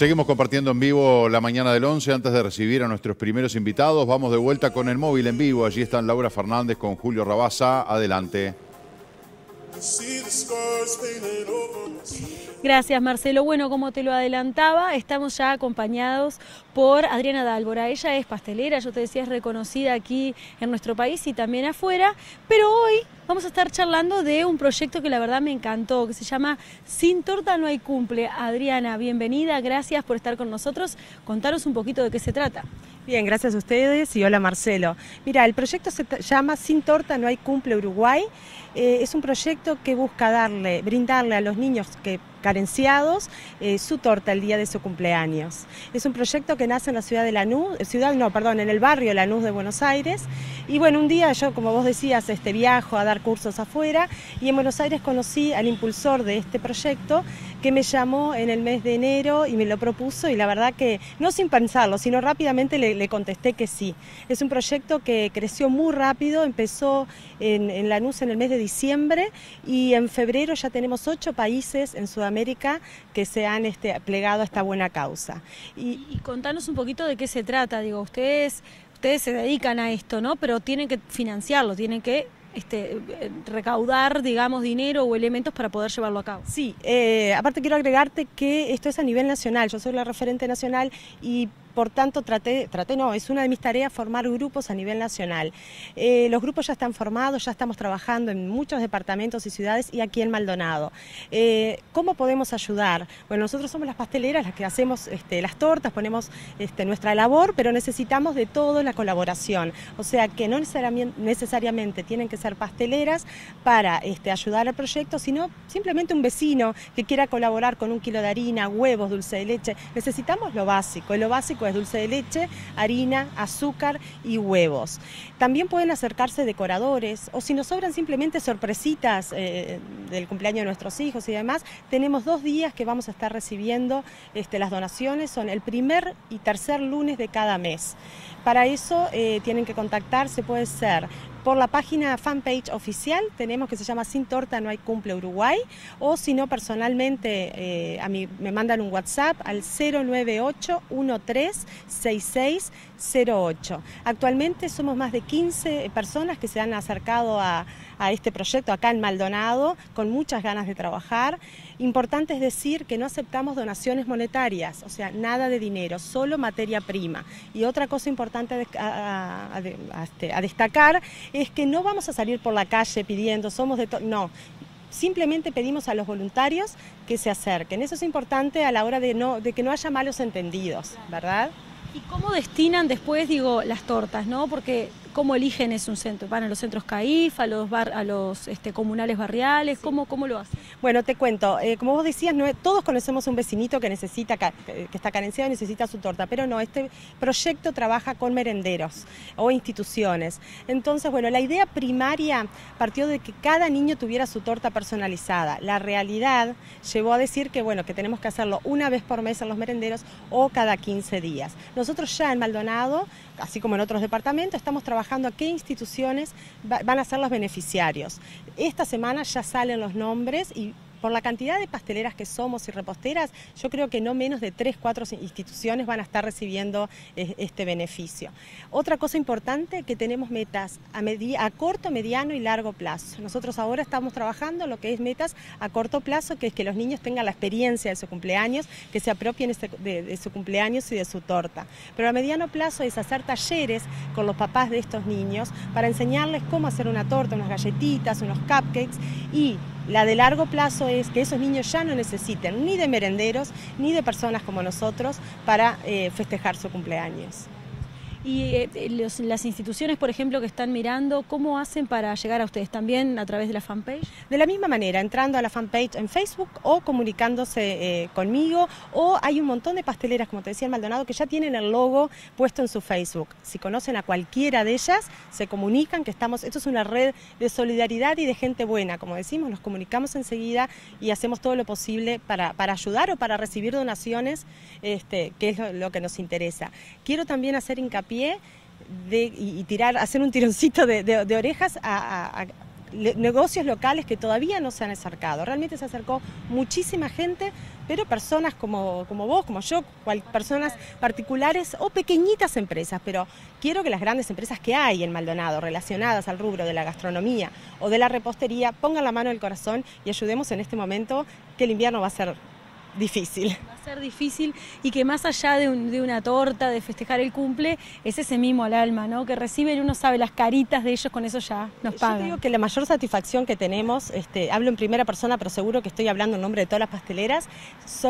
Seguimos compartiendo en vivo la mañana del 11. Antes de recibir a nuestros primeros invitados, vamos de vuelta con el móvil en vivo. Allí están Laura Fernández con Julio Rabasa. Adelante. Gracias Marcelo. Bueno, como te lo adelantaba, estamos ya acompañados por Adriana Dálvora. Ella es pastelera, yo te decía, es reconocida aquí en nuestro país y también afuera, pero hoy vamos a estar charlando de un proyecto que la verdad me encantó, que se llama Sin torta no hay cumple. Adriana, bienvenida, gracias por estar con nosotros. Contanos un poquito de qué se trata. Bien, gracias a ustedes y hola Marcelo. Mira, el proyecto se llama Sin torta no hay cumple Uruguay. Eh, es un proyecto que busca darle, brindarle a los niños que carenciados eh, su torta el día de su cumpleaños. Es un proyecto que nace en la ciudad de Lanús, eh, ciudad no, perdón, en el barrio Lanús de Buenos Aires. Y bueno, un día yo, como vos decías, este viajo a dar cursos afuera y en Buenos Aires conocí al impulsor de este proyecto que me llamó en el mes de enero y me lo propuso y la verdad que no sin pensarlo, sino rápidamente le, contesté que sí. Es un proyecto que creció muy rápido, empezó en, en Lanús en el mes de diciembre y en febrero ya tenemos ocho países en Sudamérica que se han este, plegado a esta buena causa. Y, y contanos un poquito de qué se trata, digo, ustedes, ustedes se dedican a esto, ¿no? Pero tienen que financiarlo, tienen que este, recaudar, digamos, dinero o elementos para poder llevarlo a cabo. Sí, eh, aparte quiero agregarte que esto es a nivel nacional, yo soy la referente nacional y por tanto, traté, traté no, es una de mis tareas formar grupos a nivel nacional. Eh, los grupos ya están formados, ya estamos trabajando en muchos departamentos y ciudades y aquí en Maldonado. Eh, ¿Cómo podemos ayudar? Bueno, nosotros somos las pasteleras las que hacemos este, las tortas, ponemos este, nuestra labor, pero necesitamos de todo la colaboración. O sea que no necesariamente, tienen que ser pasteleras para este, ayudar al proyecto, sino simplemente un vecino que quiera colaborar con un kilo de harina, huevos, dulce de leche. Necesitamos lo básico, lo básico es dulce de leche, harina, azúcar y huevos. También pueden acercarse decoradores o si nos sobran simplemente sorpresitas eh, del cumpleaños de nuestros hijos y demás, tenemos dos días que vamos a estar recibiendo este, las donaciones, son el primer y tercer lunes de cada mes. Para eso eh, tienen que contactarse, puede ser por la página fanpage oficial, tenemos que se llama Sin Torta No Hay Cumple Uruguay, o si no, personalmente eh, a mí me mandan un WhatsApp al 098 136608. Actualmente somos más de 15 personas que se han acercado a, a este proyecto acá en Maldonado, con muchas ganas de trabajar. Importante es decir que no aceptamos donaciones monetarias, o sea, nada de dinero, solo materia prima. Y otra cosa importante a, este, destacar es que no vamos a salir por la calle pidiendo, somos de todo, no. Simplemente pedimos a los voluntarios que se acerquen. Eso es importante a la hora de, no, de que no haya malos entendidos, ¿verdad? ¿Y cómo destinan después, digo, las tortas, no? Porque ¿Cómo eligen es un centro? ¿Van a los centros CAIF, a los, a los este, comunales barriales? ¿Cómo, ¿Cómo lo hacen? Bueno, te cuento, eh, como vos decías, no, todos conocemos un vecinito que necesita, que está carenciado y necesita su torta, pero no, este proyecto trabaja con merenderos o instituciones. Entonces, bueno, la idea primaria partió de que cada niño tuviera su torta personalizada. La realidad llevó a decir que, bueno, que tenemos que hacerlo una vez por mes en los merenderos o cada 15 días. Nosotros ya en Maldonado, así como en otros departamentos, estamos trabajando a qué instituciones van a ser los beneficiarios. Esta semana ya salen los nombres y por la cantidad de pasteleras que somos y reposteras, yo creo que no menos de tres, cuatro instituciones van a estar recibiendo eh, este beneficio. Otra cosa importante, que tenemos metas a, corto, mediano y largo plazo. Nosotros ahora estamos trabajando lo que es metas a corto plazo, que es que los niños tengan la experiencia de su cumpleaños, que se apropien de, de su cumpleaños y de su torta. Pero a mediano plazo es hacer talleres con los papás de estos niños para enseñarles cómo hacer una torta, unas galletitas, unos cupcakes y la de largo plazo es que esos niños ya no necesiten ni de merenderos ni de personas como nosotros para eh, festejar su cumpleaños. Y eh, eh, las instituciones, por ejemplo, que están mirando, ¿cómo hacen para llegar a ustedes? ¿También a través de la fanpage? De la misma manera, entrando a la fanpage en Facebook o comunicándose eh, conmigo, o hay un montón de pasteleras, como te decía en Maldonado, que ya tienen el logo puesto en su Facebook. Si conocen a cualquiera de ellas, se comunican que estamos, esto es una red de solidaridad y de gente buena, como decimos, nos comunicamos enseguida y hacemos todo lo posible para, ayudar o para recibir donaciones, este, que es lo que nos interesa. Quiero también hacer hincapié de, y, tirar, hacer un tironcito de, orejas a, negocios locales que todavía no se han acercado. Realmente se acercó muchísima gente, pero personas como, como vos, como yo, personas particulares o pequeñitas empresas, pero quiero que las grandes empresas que hay en Maldonado relacionadas al rubro de la gastronomía o de la repostería pongan la mano en el corazón y ayudemos en este momento que el invierno va a ser difícil ser difícil y que más allá de, una torta, de festejar el cumple, es ese mimo al alma, ¿no? Que reciben, uno sabe las caritas de ellos, con eso ya nos pagan. Yo digo que la mayor satisfacción que tenemos, este, hablo en primera persona, pero seguro que estoy hablando en nombre de todas las pasteleras,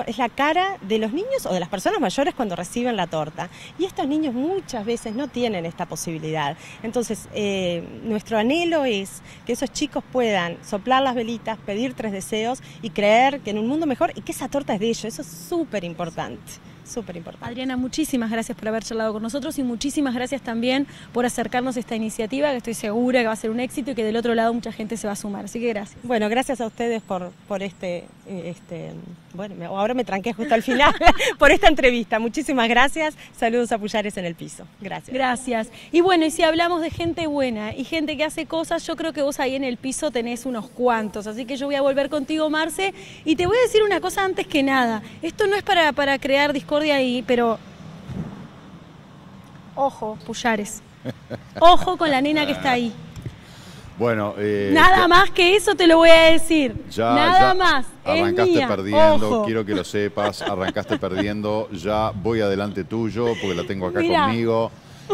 es la cara de los niños o de las personas mayores cuando reciben la torta. Y estos niños muchas veces no tienen esta posibilidad. Entonces, eh, nuestro anhelo es que esos chicos puedan soplar las velitas, pedir tres deseos y creer que en un mundo mejor y que esa torta es de ellos. Eso es súper importante súper importante. Adriana, muchísimas gracias por haber charlado con nosotros y muchísimas gracias también por acercarnos a esta iniciativa que estoy segura que va a ser un éxito y que del otro lado mucha gente se va a sumar. Así que gracias. Bueno, gracias a ustedes por, por este, este, bueno, ahora me tranqué justo al final, por esta entrevista. Muchísimas gracias. Saludos a Puyares en el piso. Gracias. Gracias. Y bueno, y si hablamos de gente buena y gente que hace cosas, yo creo que vos ahí en el piso tenés unos cuantos. Así que yo voy a volver contigo, Marce, y te voy a decir una cosa antes que nada. Esto no es para, para crear discordia ahí, pero ojo, Puyares. Ojo con la nena que está ahí. Bueno, eh, nada más que eso te lo voy a decir. nada más. Arrancaste perdiendo, quiero que lo sepas. Arrancaste perdiendo. Ya voy adelante tuyo porque la tengo acá conmigo.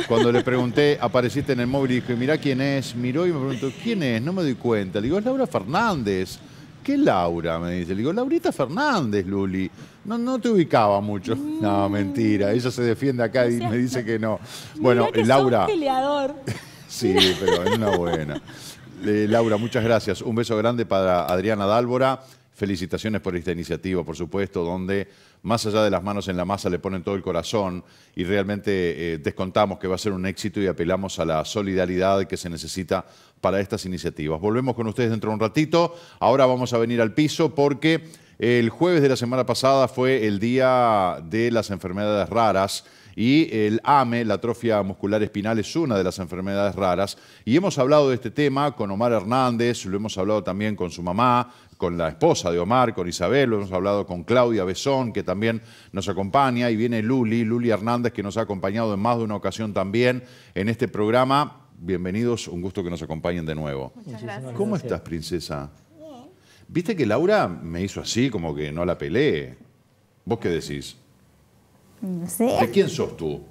Cuando le pregunté, apareciste en el móvil y dije, mira quién es. Miró y me preguntó, ¿quién es? No me doy cuenta. Le digo, es Laura Fernández. ¿Qué Laura? Me dice. Le digo, Laurita Fernández, Luli. No, no te ubicaba mucho. No, mentira. Ella se defiende acá y me dice que no. Bueno, Laura. peleador. sí, pero es una buena. Eh, Laura, muchas gracias. Un beso grande para Adriana Dálvora. Felicitaciones por esta iniciativa, por supuesto, donde más allá de las manos en la masa le ponen todo el corazón y realmente eh, descontamos que va a ser un éxito y apelamos a la solidaridad que se necesita para estas iniciativas. Volvemos con ustedes dentro de un ratito. Ahora vamos a venir al piso porque el jueves de la semana pasada fue el día de las enfermedades raras y el AME, la atrofia muscular espinal, es una de las enfermedades raras. Y hemos hablado de este tema con Omar Hernández, lo hemos hablado también con su mamá, con la esposa de Omar, con Isabel, lo hemos hablado con Claudia Besón, que también nos acompaña, y viene Luli, Luli Hernández, que nos ha acompañado en más de una ocasión también en este programa. Bienvenidos, un gusto que nos acompañen de nuevo. Muchas gracias. ¿Cómo estás, princesa? Viste que Laura me hizo así, como que no la peleé. ¿Vos qué decís? No sé. ¿De quién sos tú?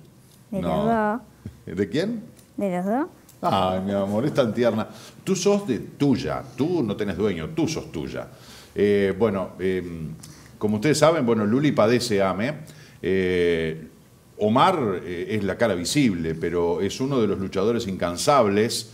De los dos. ¿De quién? De los dos. Ay, mi amor, es tan tierna. Tú sos de tuya, tú no tenés dueño, tú sos tuya. Eh, bueno, em, como ustedes saben, bueno, Luli padece AME. Eh, Omar eh, es la cara visible, pero es uno de los luchadores incansables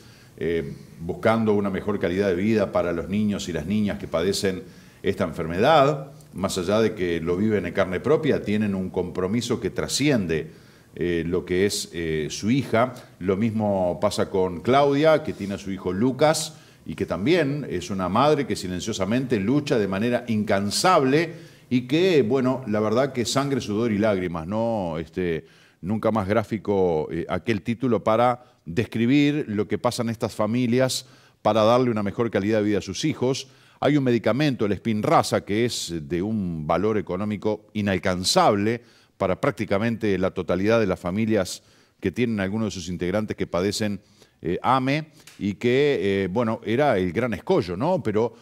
buscando una mejor calidad de vida para los niños y las niñas que padecen esta enfermedad más allá de que lo viven en carne propia, tienen un compromiso que trasciende eh, lo que es eh, su hija. Lo mismo pasa con Claudia, que tiene a su hijo Lucas y que también es una madre que silenciosamente lucha de manera incansable y que, bueno, la verdad que sangre, sudor y lágrimas, ¿no? Este, nunca más gráfico eh, aquel título para describir lo que pasan estas familias para darle una mejor calidad de vida a sus hijos. Hay un medicamento, el Spinraza, que es de un valor económico inalcanzable para prácticamente la totalidad de las familias que tienen algunos de sus integrantes que padecen eh, AME y que, eh, bueno, era el gran escollo, ¿no? Pero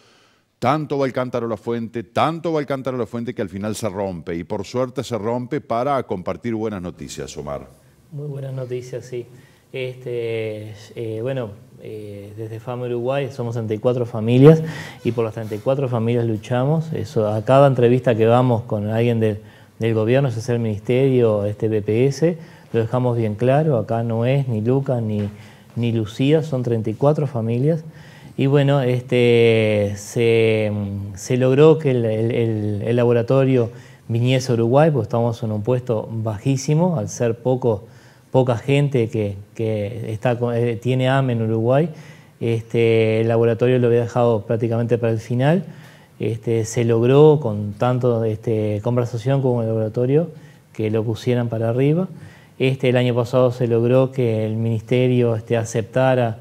tanto va el cántaro a la fuente, tanto va el cántaro a la fuente que al final se rompe y por suerte se rompe para compartir buenas noticias, Omar. Muy buenas noticias, sí. Este, eh, bueno, eh, desde FAM Uruguay somos 34 familias y por las 34 familias luchamos. Eso, a cada entrevista que vamos con alguien del, gobierno, es el ministerio, este BPS, lo dejamos bien claro. Acá no es ni Luca ni, ni Lucía, son 34 familias. Y bueno, este, se, logró que el, laboratorio viniese a Uruguay, porque estamos en un puesto bajísimo, al ser pocos poca gente que, está, eh, tiene AME en Uruguay. Este, el laboratorio lo había dejado prácticamente para el final. Este, se logró con tanto este, conversación como el laboratorio que lo pusieran para arriba. Este, el año pasado se logró que el ministerio este, aceptara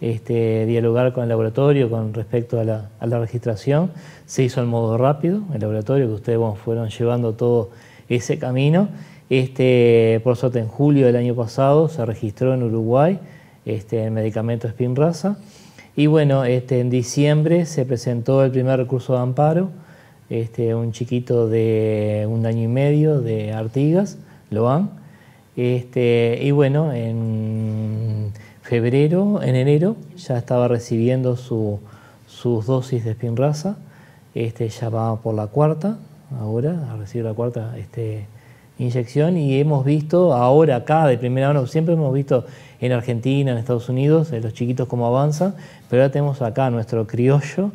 este, dialogar con el laboratorio con respecto a la, registración. Se hizo en modo rápido, el laboratorio, que ustedes fueron llevando todo ese camino. Este, por suerte, en julio del año pasado se registró en Uruguay este, el medicamento Spinraza. Y bueno, este, en diciembre se presentó el primer recurso de amparo, este, un chiquito de un año y medio de Artigas, Loan. Este, y bueno, en febrero, en enero, ya estaba recibiendo sus dosis de Spinraza. Este, ya va por la cuarta, ahora, a recibir la cuarta este, inyección. Y hemos visto ahora acá, de primera mano, siempre hemos visto en Argentina, en Estados Unidos, los chiquitos cómo avanzan, pero ahora tenemos acá nuestro criollo,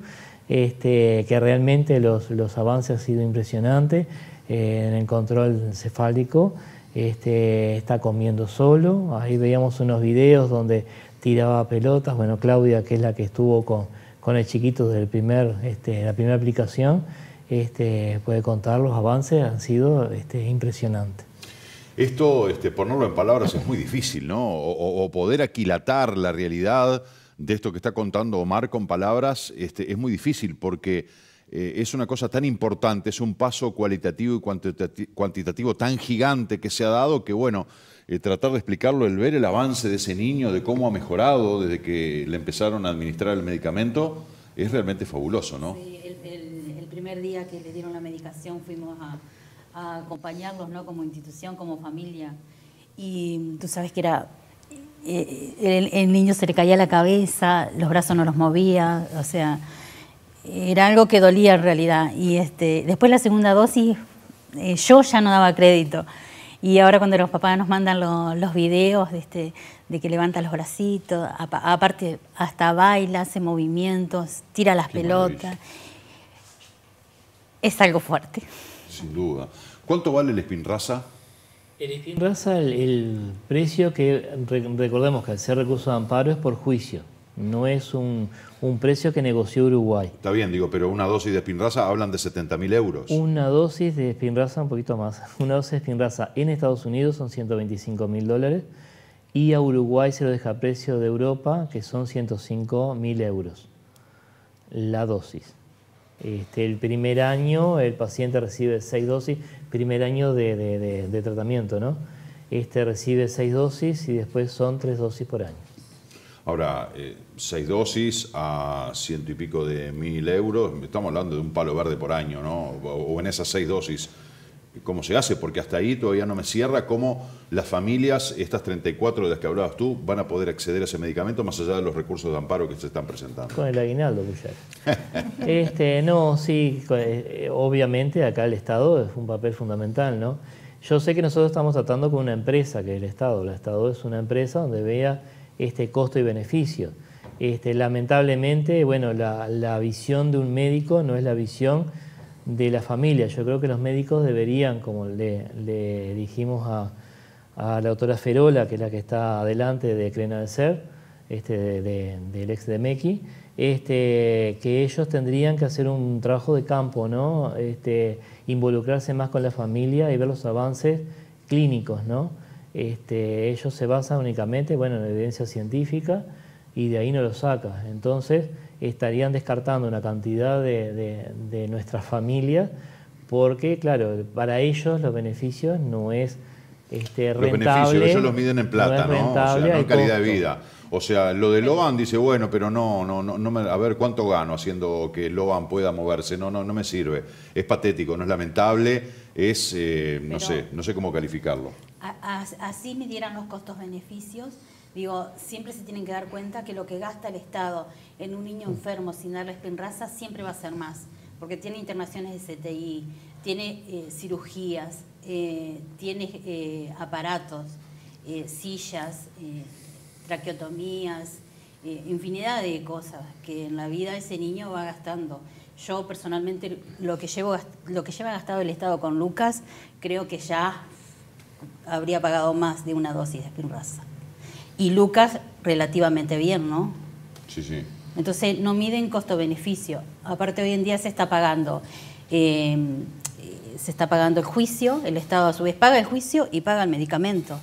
este, que realmente los, avances han sido impresionantes eh, en el control cefálico. Este, está comiendo solo. Ahí veíamos unos videos donde tiraba pelotas. Bueno, Claudia, que es la que estuvo con, con el chiquito desde primer, este, la primera aplicación, este, puede contar los avances, han sido este, impresionantes. Esto, este, ponerlo en palabras es muy difícil, ¿no? O, poder aquilatar la realidad de esto que está contando Omar con palabras este, es muy difícil porque eh, es una cosa tan importante, es un paso cualitativo y cuantitativo tan gigante que se ha dado que, bueno, eh, tratar de explicarlo, el ver el avance de ese niño, de cómo ha mejorado desde que le empezaron a administrar el medicamento, es realmente fabuloso, ¿no? Sí, el, primer día que le dieron la medicación fuimos a, acompañarlos, ¿no? Como institución, como familia. Y tú sabes que era eh, el, niño se le caía la cabeza, los brazos no los movía, o sea, era algo que dolía en realidad. Y este, después la segunda dosis, eh, yo ya no daba crédito. Y ahora cuando los papás nos mandan los videos de, este, de que levanta los bracitos, aparte hasta baila, hace movimientos, tira las pelotas, es algo fuerte. Sin duda. ¿Cuánto vale el Spinraza? El Spinraza, el, el precio que recordemos que al ser recurso de amparo es por juicio no es un, precio que negoció Uruguay. Está bien, digo, pero una dosis de Spinraza hablan de 70.000 euros. Una dosis de Spinraza, un poquito más. Una dosis de Spinraza en Estados Unidos son 125 mil dólares y a Uruguay se lo deja a precio de Europa, que son 105 mil euros. La dosis. Este, el primer año el paciente recibe seis dosis, primer año de, tratamiento, ¿no? Este recibe seis dosis y después son tres dosis por año. Ahora, eh, seis dosis a ciento y pico de mil euros, estamos hablando de un palo verde por año, ¿no? O, en esas seis dosis, ¿cómo se hace? Porque hasta ahí todavía no me cierra cómo las familias, estas 34 de las que hablabas tú, van a poder acceder a ese medicamento más allá de los recursos de amparo que se están presentando. Con el aguinaldo, este, No, sí, eh, obviamente acá el Estado es un papel fundamental, ¿no? Yo sé que nosotros estamos tratando con una empresa que es el Estado. El Estado es una empresa donde vea este costo y beneficio. Este, lamentablemente, bueno, la, visión de un médico no es la visión de la familia. Yo creo que los médicos deberían, como le, dijimos a, la doctora Ferola, que es la que está adelante de Crena del Ser, este, del ex de Mequi, este, que ellos tendrían que hacer un trabajo de campo, ¿no? Este, involucrarse más con la familia y ver los avances clínicos, ¿no? Este, ellos se basan únicamente bueno, en evidencia científica y de ahí no lo saca. Entonces estarían descartando una cantidad de, de, nuestras familias porque, claro, para ellos los beneficios no es este, rentable. Los beneficios, ellos los miden en plata, ¿no? O sea, no en calidad de vida. O sea, lo de Loban dice, bueno, pero no, no, no, no a ver cuánto gano haciendo que Loban pueda moverse. No, no, no me sirve. Es patético, no es lamentable, es, eh, no sé, no sé cómo calificarlo así midieran los costos-beneficios, digo, siempre se tienen que dar cuenta que lo que gasta el Estado en un niño enfermo sin darle espinraza siempre va a ser más, porque tiene internaciones de CTI, tiene eh, cirugías, eh, tiene eh, aparatos, sillas, traqueotomías, infinidad de cosas que en la vida ese niño va gastando. Yo personalmente lo que, lo que lleva gastado el Estado con Lucas, creo que ya habría pagado más de una dosis de Spinraza. Y Lucas relativamente bien, ¿no? Sí, sí. Entonces no miden costo-beneficio. Aparte hoy en día se está pagando, em, se está pagando el juicio, el Estado a su vez paga el juicio y paga el medicamento.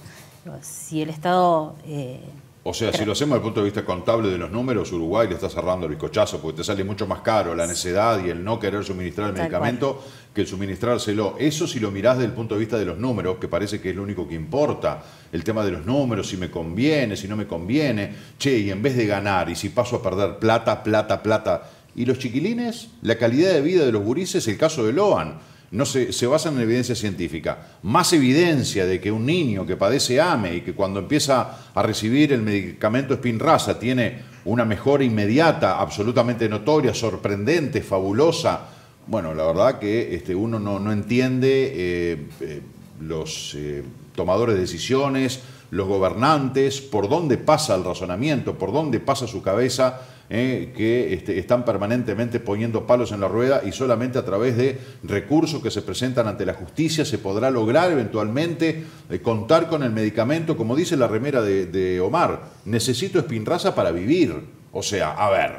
Si el Estado eh, O sea, si lo hacemos desde el punto de vista contable de los números, Uruguay le está cerrando el bizcochazo porque te sale mucho más caro la necedad y el no querer suministrar el Tal medicamento que el suministrárselo. Eso si lo mirás desde el punto de vista de los números, que parece que es lo único que importa, el tema de los números, si me conviene, si no me conviene, che, y en vez de ganar, y si paso a perder plata, plata, plata. ¿Y los chiquilines? La calidad de vida de los gurises, el caso de Loan no se, se basan en evidencia científica. Más evidencia de que un niño que padece AME y que cuando empieza a recibir el medicamento Spinraza tiene una mejora inmediata, absolutamente notoria, sorprendente, fabulosa. Bueno, la verdad que este, uno no, entiende eh, eh, los eh, tomadores de decisiones, los gobernantes, por dónde pasa el razonamiento, por dónde pasa su cabeza eh, que este, están permanentemente poniendo palos en la rueda y solamente a través de recursos que se presentan ante la justicia se podrá lograr eventualmente eh, contar con el medicamento, como dice la remera de, Omar, necesito espinraza para vivir. O sea, a ver,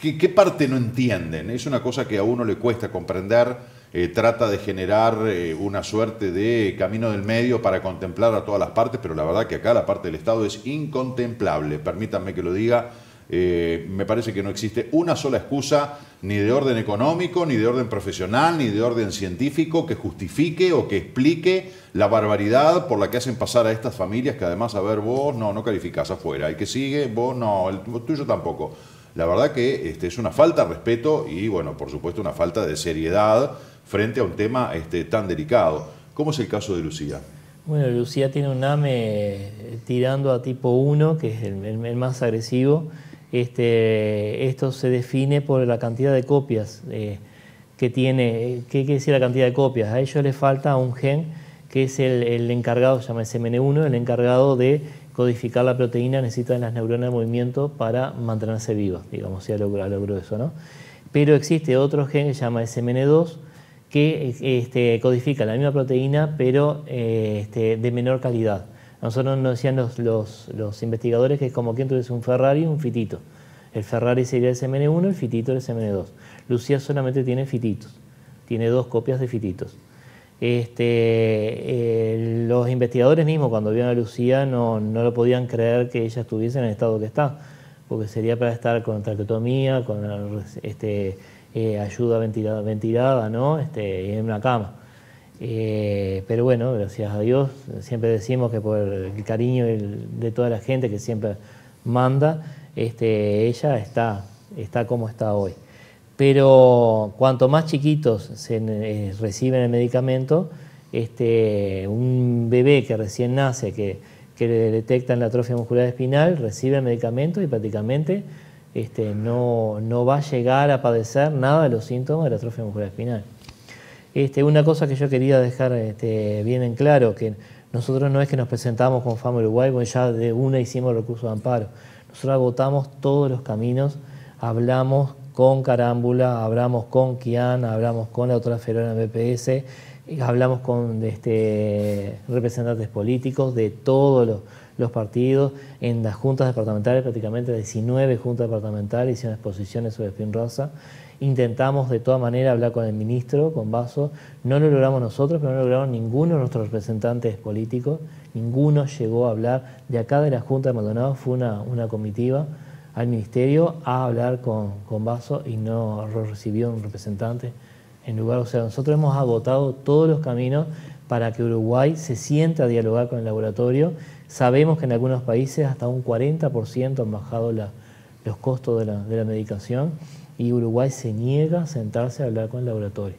¿qué, qué parte no entienden? Es una cosa que a uno le cuesta comprender. Eh, trata de generar eh, una suerte de camino del medio para contemplar a todas las partes, pero la verdad que acá la parte del Estado es incontemplable, permítanme que lo diga, eh, me parece que no existe una sola excusa, ni de orden económico, ni de orden profesional, ni de orden científico, que justifique o que explique la barbaridad por la que hacen pasar a estas familias, que además, a ver, vos no, no calificás afuera, el que sigue, vos no, el tuyo tampoco. La verdad que este, es una falta de respeto y, bueno, por supuesto, una falta de seriedad frente a un tema este, tan delicado. ¿Cómo es el caso de Lucía? Bueno, Lucía tiene un AME tirando a tipo 1, que es el, más agresivo. Este, esto se define por la cantidad de copias eh, que tiene. ¿Qué quiere decir la cantidad de copias? A ellos les falta un gen que es el, encargado, se llama SMN1, el encargado de codificar la proteína necesitan las neuronas de movimiento para mantenerse vivas, digamos, ya logró, logró eso, ¿no? Pero existe otro gen que se llama SMN2 que este, codifica la misma proteína pero este, de menor calidad. Nosotros nos decían los, los, los investigadores que es como quien tuviese un Ferrari y un fitito. El Ferrari sería el SMN1, el fitito el SMN2. Lucía solamente tiene fititos, tiene dos copias de fititos. Este, eh, los investigadores mismos cuando vieron a Lucía no, no lo podían creer que ella estuviese en el estado que está, porque sería para estar con traqueotomía, con este, eh, ayuda ventilada, ventilada ¿no? este, en una cama. Eh, pero bueno, gracias a Dios, siempre decimos que por el cariño de toda la gente que siempre manda, este, ella está, está como está hoy. Pero cuanto más chiquitos se, eh, reciben el medicamento, este, un bebé que recién nace, que, que le detectan la atrofia muscular espinal, recibe el medicamento y prácticamente este, no, no va a llegar a padecer nada de los síntomas de la atrofia muscular espinal. Este, una cosa que yo quería dejar este, bien en claro, que nosotros no es que nos presentamos con FAM Uruguay, porque ya de una hicimos recurso de amparo. Nosotros agotamos todos los caminos, hablamos con Carámbula, hablamos con Kian, hablamos con la otra Ferona BPS, hablamos con representantes políticos de todos los, los partidos, en las juntas departamentales, prácticamente 19 juntas departamentales hicieron exposiciones sobre Spinraza. Intentamos de toda manera hablar con el ministro, con Vaso. No lo logramos nosotros, pero no lo lograron ninguno de nuestros representantes políticos. Ninguno llegó a hablar. De acá de la Junta de Maldonado fue una, una comitiva al ministerio a hablar con, con Vaso y no recibió un representante en lugar. O sea, nosotros hemos agotado todos los caminos para que Uruguay se sienta a dialogar con el laboratorio. Sabemos que en algunos países hasta un 40% han bajado los costos de la, medicación y Uruguay se niega a sentarse a hablar con el laboratorio.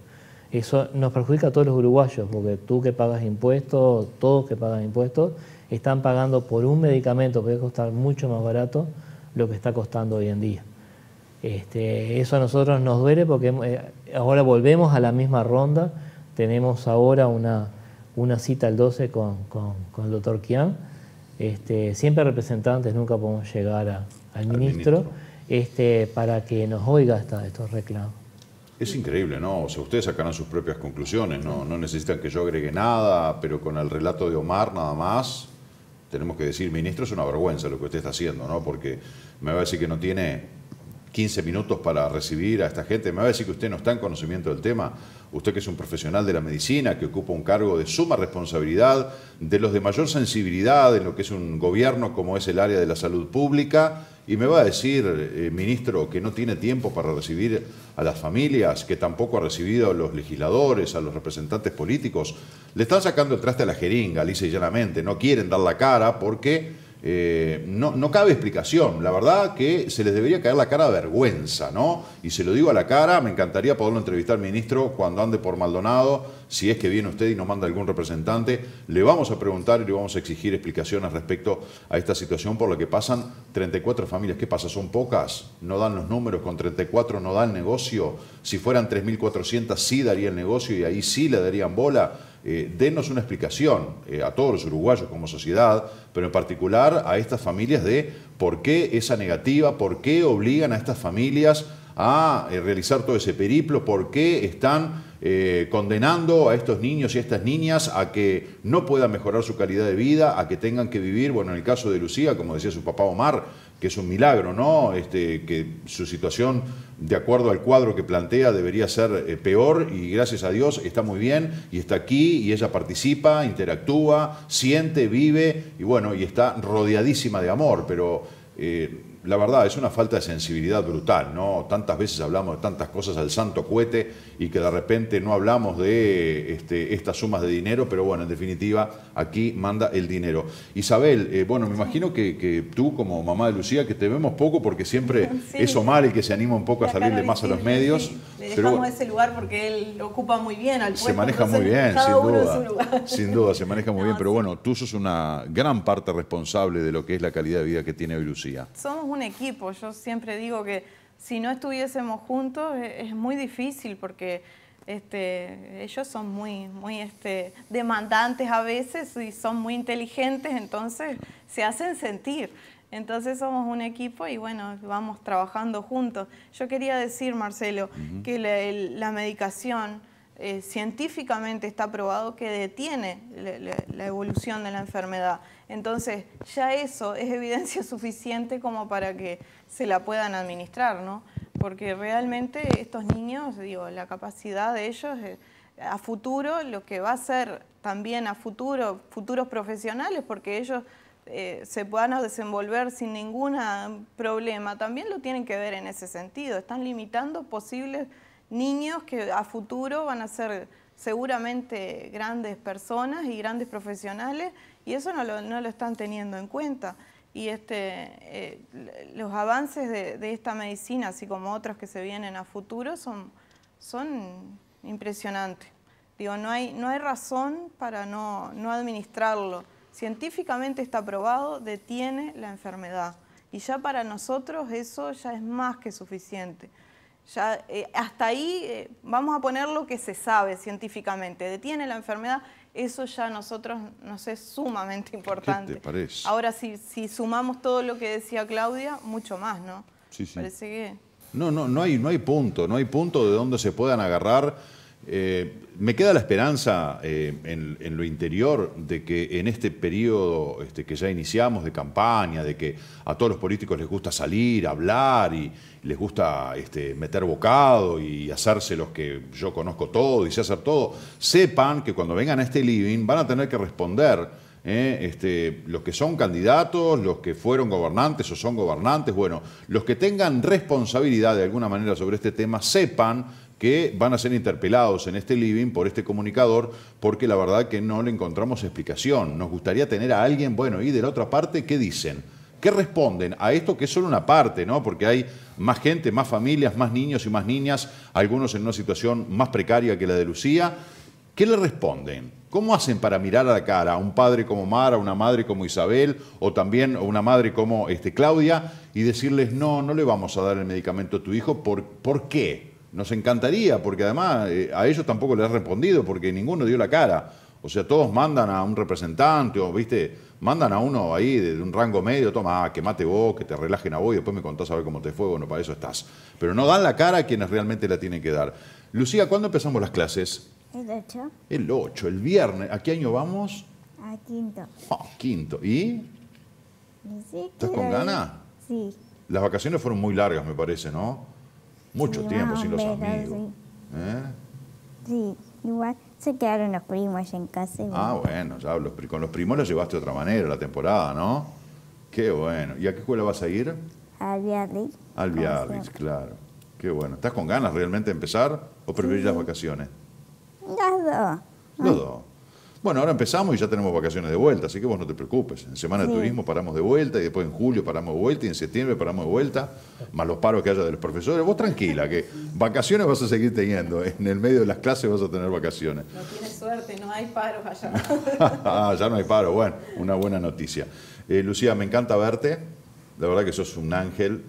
Eso nos perjudica a todos los uruguayos, porque tú que pagas impuestos, todos que pagan impuestos, están pagando por un medicamento que puede costar mucho más barato lo que está costando hoy en día. Este, eso a nosotros nos duele porque eh, ahora volvemos a la misma ronda. Tenemos ahora una, cita el 12 con, con- con el doctor Kian. Este, siempre representantes, nunca podemos llegar a- al Al ministro, ministro. Este, para que nos oiga esta- estos reclamos. Es increíble, ¿no? O sea, ustedes sacarán sus propias conclusiones, ¿no? No necesitan que yo agregue nada, pero con el relato de Omar nada más, tenemos que decir, ministro, es una vergüenza lo que usted está haciendo, ¿no? Porque me va a decir que no tiene 15 minutos para recibir a esta gente, me va a decir que usted no está en conocimiento del tema. Usted que es un profesional de la medicina, que ocupa un cargo de suma responsabilidad, de los de mayor sensibilidad en lo que es un gobierno como es el área de la salud pública, y me va a decir, eh, ministro, que no tiene tiempo para recibir a las familias, que tampoco ha recibido a los legisladores, a los representantes políticos. Le están sacando el traste a la jeringa, lisa y llanamente. No quieren dar la cara porque eh, no, no, cabe explicación. La verdad que se les debería caer la cara de vergüenza, ¿no? Y se lo digo a la cara, me encantaría poderlo entrevistar, ministro, cuando ande por Maldonado, si es que viene usted y nos manda algún representante, le vamos a preguntar y le vamos a exigir explicaciones respecto a esta situación por la que pasan 34 familias. ¿Qué pasa? ¿Son pocas? ¿No dan los números? ¿Con 34 no da el negocio? Si fueran 3.400 sí daría el negocio y ahí sí le darían bola. Eh, denos una explicación eh, a todos los uruguayos como sociedad, pero en particular a estas familias de por qué esa negativa, por qué obligan a estas familias a eh, realizar todo ese periplo, por qué están condenando a estos niños y a estas niñas a que no puedan mejorar su calidad de vida, a que tengan que vivir, bueno, en el caso de Lucía, como decía su papá Omar, que es un milagro, ¿no? Este, que su situación, de acuerdo al cuadro que plantea, debería ser eh, peor y gracias a Dios está muy bien y está aquí y ella participa, interactúa, siente, vive y bueno, y está rodeadísima de amor, pero eh, la verdad es una falta de sensibilidad brutal, ¿no? Tantas veces hablamos de tantas cosas al santo cohete y que de repente no hablamos de este, estas sumas de dinero, pero bueno, en definitiva, aquí manda el dinero. Isabel, eh, bueno, me imagino que, tú como mamá de Lucía, que te vemos poco porque siempre es Omar el que se anima un poco a salir de más a los medios. Le dejamos ese lugar porque él ocupa muy bien al puesto. Se maneja muy bien, sin duda. Sin duda, se maneja muy bien, pero bueno, tú sos una gran parte responsable de lo que es la calidad de vida que tiene hoy Lucía. Somos un equipo, yo siempre digo que si no estuviésemos juntos es, muy difícil porque este, ellos son muy, muy este, demandantes a veces y son muy inteligentes, entonces se hacen sentir. Entonces somos un equipo y bueno, vamos trabajando juntos. Yo quería decir, Marcelo, que la, medicación eh, científicamente está probado que detiene la, evolución de la enfermedad. Entonces ya eso es evidencia suficiente como para que se la puedan administrar, ¿no? Porque realmente estos niños, digo, la capacidad de ellos eh, a futuro, lo que va a ser también a futuro, futuros profesionales, porque ellos eh, se puedan desenvolver sin ningún problema, también lo tienen que ver en ese sentido. Están limitando posibles niños que a futuro van a ser seguramente grandes personas y grandes profesionales y eso no lo, no lo están teniendo en cuenta. Y este, eh, los avances de, esta medicina, así como otros que se vienen a futuro, son, son impresionantes. Digo, no hay, no hay razón para no, no administrarlo científicamente está probado, detiene la enfermedad. Y ya para nosotros eso ya es más que suficiente. Ya, eh, hasta ahí eh, vamos a poner lo que se sabe científicamente. Detiene la enfermedad, eso ya a nosotros nos es sumamente importante. ¿Qué te parece? Ahora, si, si sumamos todo lo que decía Claudia, mucho más, ¿no? Sí, sí. Parece que... No, no, no hay, no hay punto, no hay punto de donde se puedan agarrar eh, me queda la esperanza eh, en, lo interior de que en este periodo este, que ya iniciamos de campaña, de que a todos los políticos les gusta salir, hablar y les gusta este, meter bocado y hacerse los que yo conozco todo y sé hacer todo, sepan que cuando vengan a este living van a tener que responder. Eh, este, los que son candidatos, los que fueron gobernantes o son gobernantes, bueno, los que tengan responsabilidad de alguna manera sobre este tema, sepan que van a ser interpelados en este living por este comunicador porque la verdad que no le encontramos explicación. Nos gustaría tener a alguien, bueno, y de la otra parte, ¿qué dicen? ¿Qué responden a esto que es solo una parte, ¿no? Porque hay más gente, más familias, más niños y más niñas, algunos en una situación más precaria que la de Lucía. ¿Qué le responden? ¿Cómo hacen para mirar a la cara a un padre como Mara, a una madre como Isabel o también a una madre como este, Claudia y decirles, no, no le vamos a dar el medicamento a tu hijo? ¿Por, ¿por qué? Nos encantaría, porque además eh, a ellos tampoco les ha respondido, porque ninguno dio la cara. O sea, todos mandan a un representante, o, ¿viste? Mandan a uno ahí de, un rango medio, toma, ah, que mate vos, que te relajen a vos y después me contás a ver cómo te fue, bueno, para eso estás. Pero no dan la cara a quienes realmente la tienen que dar. Lucía, ¿cuándo empezamos las clases? El 8. El 8, el viernes. ¿A qué año vamos? A quinto. Oh, quinto. ¿Y? ¿Estás con ganas? Sí. Las vacaciones fueron muy largas, me parece, ¿no? Mucho tiempo sin los amigos. ¿Eh? Sí, igual se quedaron los primos allá en casa. Ah, bueno, ya los con los primos la llevaste de otra manera la temporada, ¿no? Qué bueno. ¿Y a qué escuela vas a ir? Al Biarritz. Al Biarritz, claro. Qué bueno. ¿Estás con ganas realmente de empezar o preferís las vacaciones? Las dos. Los dos. Bueno, ahora empezamos y ya tenemos vacaciones de vuelta, así que vos no te preocupes. En Semana de. Turismo paramos de vuelta y después en julio paramos de vuelta y en septiembre paramos de vuelta, más los paros que haya de los profesores. Vos tranquila, que vacaciones vas a seguir teniendo. En el medio de las clases vas a tener vacaciones. No tiene suerte, no hay paros allá. Ah, ya no hay paro. Bueno, una buena noticia. Eh, Lucía, me encanta verte. La verdad que sos un ángel.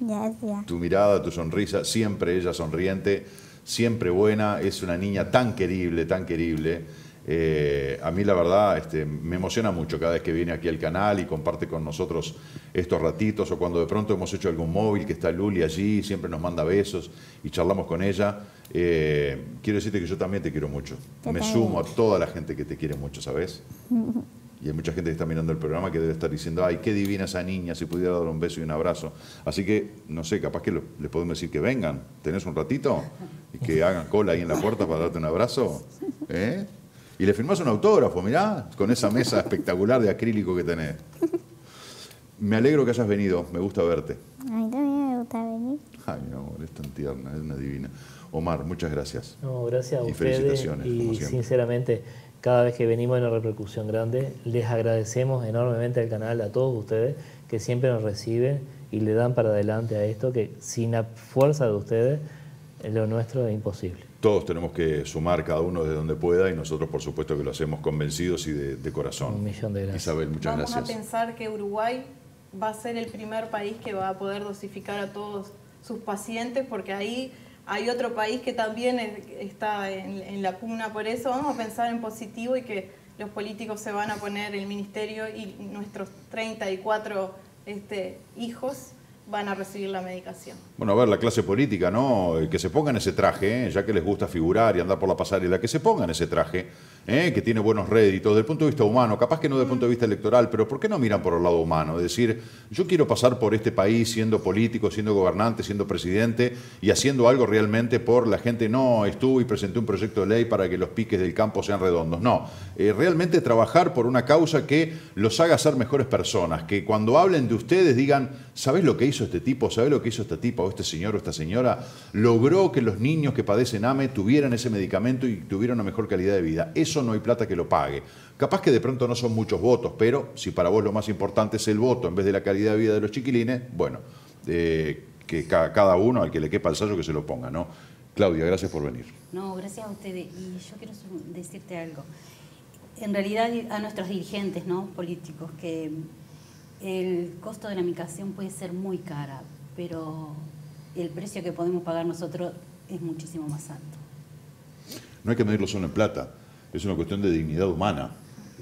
Gracias. Tu mirada, tu sonrisa, siempre ella sonriente, siempre buena. Es una niña tan querible, tan querible. Eh, a mí la verdad este, me emociona mucho cada vez que viene aquí al canal y comparte con nosotros estos ratitos o cuando de pronto hemos hecho algún móvil que está Luli allí, siempre nos manda besos y charlamos con ella. Eh, quiero decirte que yo también te quiero mucho. Me sumo a toda la gente que te quiere mucho, ¿sabes? Y hay mucha gente que está mirando el programa que debe estar diciendo, ay, qué divina esa niña, si pudiera dar un beso y un abrazo. Así que, no sé, capaz que les podemos decir que vengan, tenés un ratito, y que hagan cola ahí en la puerta para darte un abrazo. ¿eh? Y le firmás un autógrafo, mirá, con esa mesa espectacular de acrílico que tenés. Me alegro que hayas venido, me gusta verte. A mí también me gusta venir. Ay, mi amor, es tan tierna, es una divina. Omar, muchas gracias. No, gracias a Y ustedes felicitaciones, y sinceramente cada vez que venimos hay una repercusión grande. Les agradecemos enormemente al canal, a todos ustedes que siempre nos reciben y le dan para adelante a esto que sin la fuerza de ustedes lo nuestro es imposible. Todos tenemos que sumar cada uno de donde pueda y nosotros por supuesto que lo hacemos convencidos y de, de corazón. Un millón de gracias. Isabel, muchas Vamos gracias. a pensar que Uruguay va a ser el primer país que va a poder dosificar a todos sus pacientes, porque ahí hay otro país que también es- está en, en la pugna por eso. Vamos a pensar en positivo y que los políticos se van a poner, el ministerio y nuestros 34 este, hijos van a recibir la medicación. Bueno, a ver, la clase política, ¿no? Eh, Que se pongan ese traje, ¿eh? ya que les gusta figurar y andar por la pasarela, que se pongan ese traje, ¿eh? que tiene buenos réditos, desde el punto de vista humano, capaz que no desde el punto de vista electoral, pero ¿por qué no miran por el lado humano? Es decir, yo quiero pasar por este país siendo político, siendo gobernante, siendo presidente y haciendo algo realmente por la gente. No, estuve y presenté un proyecto de ley para que los piques del campo sean redondos. No, eh, realmente trabajar por una causa que los haga ser mejores personas, que cuando hablen de ustedes digan, ¿sabés lo que hizo este tipo? ¿Sabés lo que hizo esta tipa o este señor o esta señora? Logró que los niños que padecen AME tuvieran ese medicamento y tuvieran una mejor calidad de vida. Eso no hay plata que lo pague. Capaz que de pronto no son muchos votos, pero si para vos lo más importante es el voto en vez de la calidad de vida de los chiquilines, bueno, eh, que ca- cada uno al que le quepa el sallo que se lo ponga, ¿no? Claudia, gracias por venir. No, gracias a ustedes. Y yo quiero decirte algo. En realidad a nuestros dirigentes ¿no? políticos, que el costo de la medicación puede ser muy cara, pero el precio que podemos pagar nosotros es muchísimo más alto. No hay que medirlo solo en plata, es una cuestión de dignidad humana.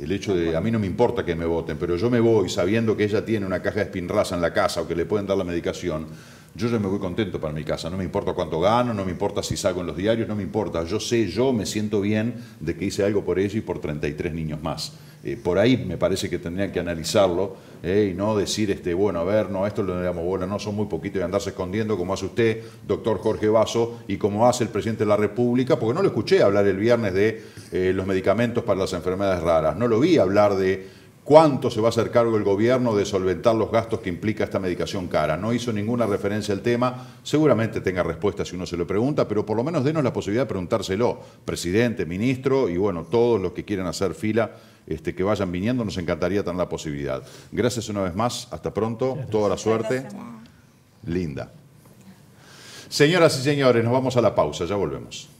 El hecho de, a mí no me importa que me voten, pero yo me voy sabiendo que ella tiene una caja de spinraza en la casa o que le pueden dar la medicación, yo ya me voy contento para mi casa. No me importa cuánto gano, no me importa si salgo en los diarios, no me importa. Yo sé, yo me siento bien de que hice algo por ella y por 33 niños más. Eh, por ahí me parece que tendrían que analizarlo eh, y no decir, este, bueno, a ver, no, esto le damos bola, no, son muy poquitos y andarse escondiendo como hace usted, doctor Jorge Vaso, y como hace el presidente de la República, porque no lo escuché hablar el viernes de eh, los medicamentos para las enfermedades raras, no lo vi hablar de cuánto se va a hacer cargo el gobierno de solventar los gastos que implica esta medicación cara. No hizo ninguna referencia al tema, seguramente tenga respuesta si uno se lo pregunta, pero por lo menos denos la posibilidad de preguntárselo, presidente, ministro y bueno, todos los que quieran hacer fila. Este, que vayan viniendo, nos encantaría tener la posibilidad. Gracias una vez más, hasta pronto, toda la suerte. Linda. Señoras y señores, nos vamos a la pausa, ya volvemos.